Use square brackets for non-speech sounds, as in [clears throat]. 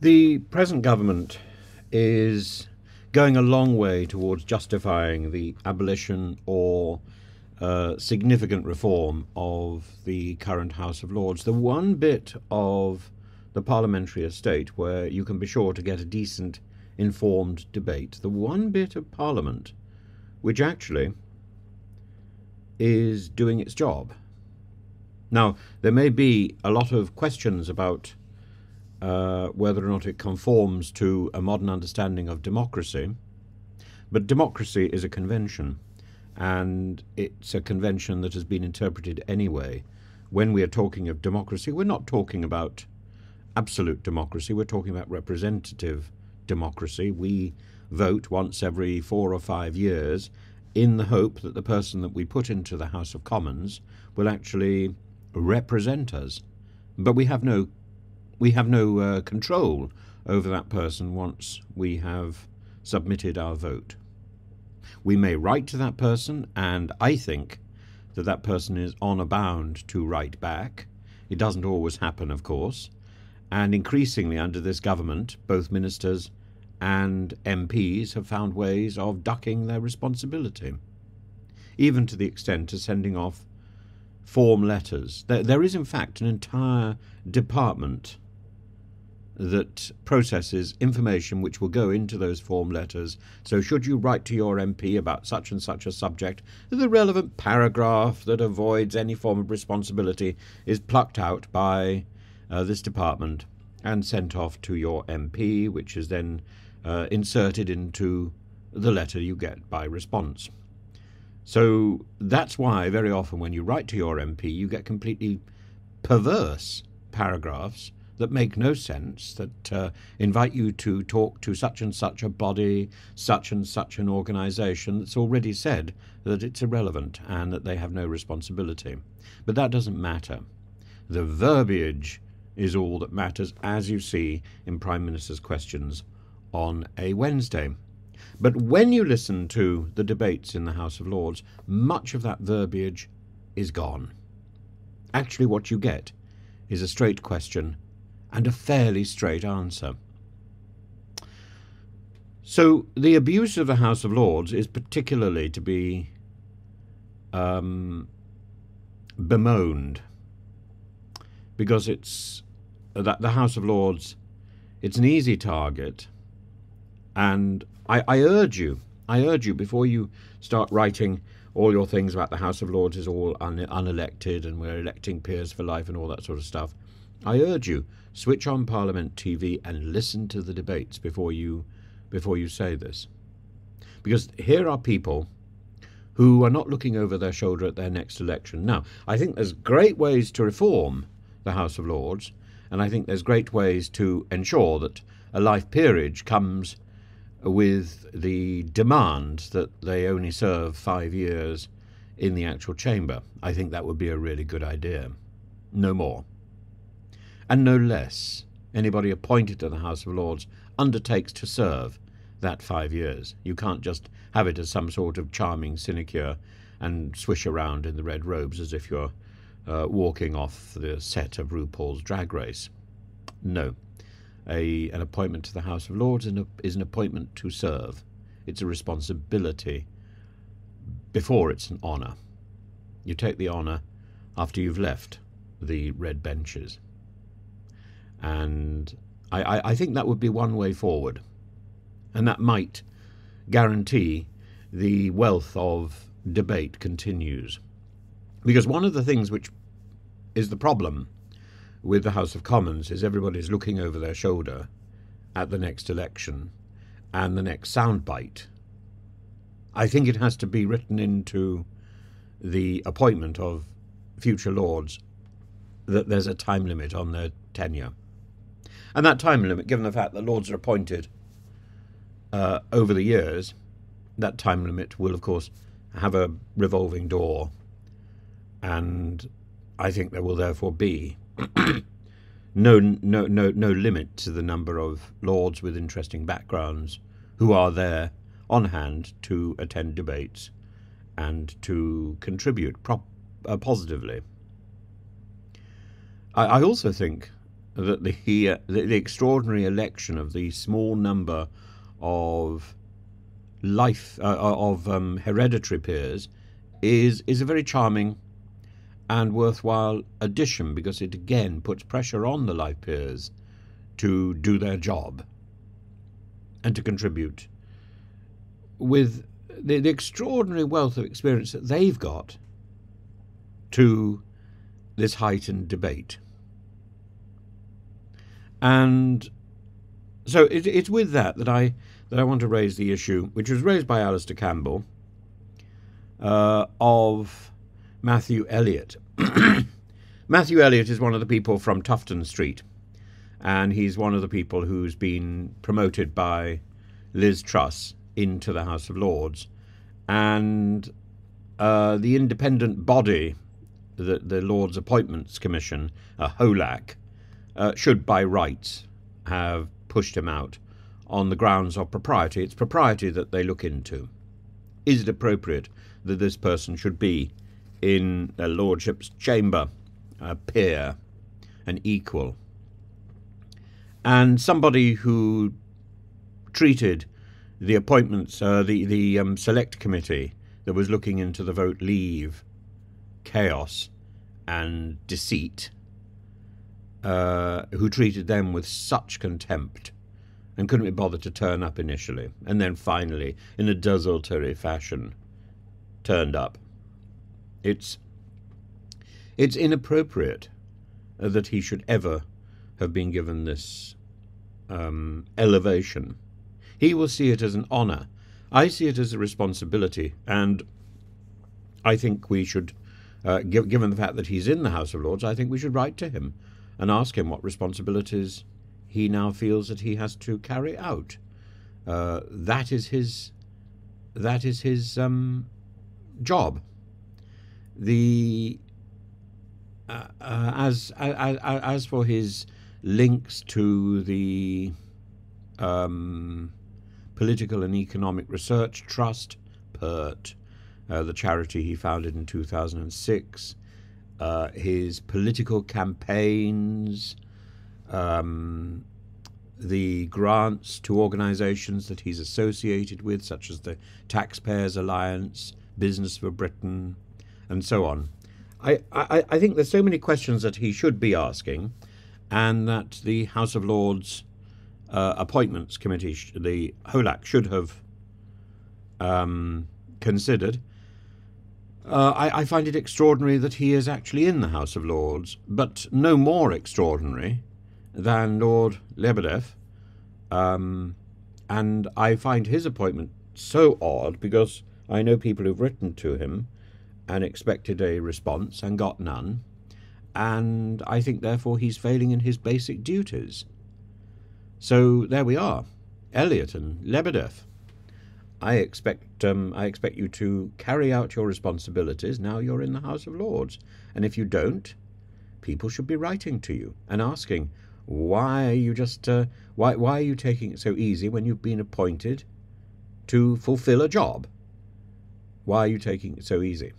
The present government is going a long way towards justifying the abolition or uh, significant reform of the current House of Lords. The one bit of the parliamentary estate where you can be sure to get a decent, informed debate, the one bit of Parliament which actually is doing its job. Now, there may be a lot of questions about uh, whether or not it conforms to a modern understanding of democracy, but democracy is a convention, and it's a convention that has been interpreted anyway. When we are talking of democracy, we're not talking about absolute democracy, we're talking about representative democracy. We vote once every four or five years in the hope that the person that we put into the House of Commons will actually represent us. But we have no we have no uh, control over that person once we have submitted our vote. We may write to that person, and I think that that person is honour bound to write back. It doesn't always happen, of course, and increasingly under this government, both ministers and MPs have found ways of ducking their responsibility, even to the extent of sending off form letters. There, there is, in fact, an entire department that processes information which will go into those form letters. So, should you write to your MP about such and such a subject, the relevant paragraph that avoids any form of responsibility is plucked out by uh, this department and sent off to your MP, which is then uh, inserted into the letter you get by response. So that's why very often when you write to your MP, you get completely perverse paragraphs that make no sense, that uh, invite you to talk to such and such a body, such and such an organization that's already said that it's irrelevant and that they have no responsibility. But that doesn't matter. The verbiage is all that matters, as you see in Prime Minister's questions on a Wednesday. But when you listen to the debates in the House of Lords, much of that verbiage is gone. Actually, what you get is a straight question and a fairly straight answer. So, the abuse of the House of Lords is particularly to be um, bemoaned because it's that the House of Lords it's an easy target and I, I urge you I urge you before you start writing all your things about the House of Lords is all un- unelected and we're electing peers for life and all that sort of stuff I urge you switch on Parliament TV and listen to the debates before you before you say this. Because here are people who are not looking over their shoulder at their next election. Now, I think there's great ways to reform the House of Lords, and I think there's great ways to ensure that a life peerage comes with the demand that they only serve five years in the actual chamber. I think that would be a really good idea. No more and no less, anybody appointed to the House of Lords undertakes to serve that five years. You can't just have it as some sort of charming sinecure and swish around in the red robes as if you're uh, walking off the set of RuPaul's Drag Race. No. A, an appointment to the House of Lords is an, is an appointment to serve. It's a responsibility before it's an honour. You take the honour after you've left the red benches. And I, I, think that would be one way forward. And that might guarantee the wealth of debate continues. Because one of the things which is the problem with the House of Commons is everybody's looking over their shoulder at the next election and the next soundbite. I think it has to be written into the appointment of future lords that there's a time limit on their tenure. And that time limit, given the fact that lords are appointed uh, over the years, that time limit will, of course, have a revolving door. And I think there will therefore be [clears throat] no, no, no, no limit to the number of lords with interesting backgrounds who are there on hand to attend debates and to contribute prop, uh, positively. I, I also think that the, uh, the, the extraordinary election of the small number of life uh, uh, of um, hereditary peers is is a very charming and worthwhile addition because it again puts pressure on the life peers to do their job and to contribute with the, the extraordinary wealth of experience that they've got to this heightened debate. And so it, it's with that that I that I want to raise the issue, which was raised by Alastair Campbell, uh, of Matthew Elliott. [clears throat] Matthew Elliott is one of the people from Tufton Street, and he's one of the people who's been promoted by Liz Truss into the House of Lords. And uh, the independent body, the, the Lords Appointments Commission, a HOLAC, uh, should by rights have pushed him out on the grounds of propriety. It's propriety that they look into. Is it appropriate that this person should be in a lordship's chamber, a peer, an equal? And somebody who treated the appointments, uh, the the um, select committee that was looking into the vote leave chaos and deceit, uh, who treated them with such contempt and couldn't be bothered to turn up initially, and then finally, in a desultory fashion, turned up. It's it's inappropriate that he should ever have been given this um, elevation he will see it as an honour. I see it as a responsibility, and I think we should, uh, give, given the fact that he's in the House of Lords, I think we should write to him and ask him what responsibilities he now feels that he has to carry out. Uh, that is his. That is his um, job. The uh, uh as, as as for his links to the um, Political and Economic Research Trust, PERT, uh, the charity he founded in 2006, uh, his political campaigns, um, the grants to organizations that he's associated with, such as the Taxpayers Alliance, Business for Britain, and so on. I, I, I think there's so many questions that he should be asking, and that the House of Lords uh, appointments committee, the HOLAC, should have um, considered. Uh, I, I, find it extraordinary that he is actually in the House of Lords, but no more extraordinary than Lord Lebedev. Um, and I find his appointment so odd because I know people who've written to him and expected a response and got none. And I think, therefore, he's failing in his basic duties. So there we are, Elliott and Lebedev. I expect um, I expect you to carry out your responsibilities now you're in the House of Lords, and if you don't, people should be writing to you and asking why are you just uh, why why are you taking it so easy when you've been appointed to fulfil a job? Why are you taking it so easy?